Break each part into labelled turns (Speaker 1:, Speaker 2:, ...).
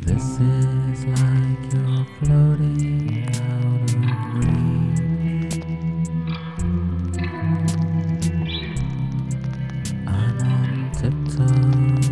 Speaker 1: This is like you're floating out of reach. I'm on tiptoes.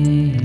Speaker 1: Please.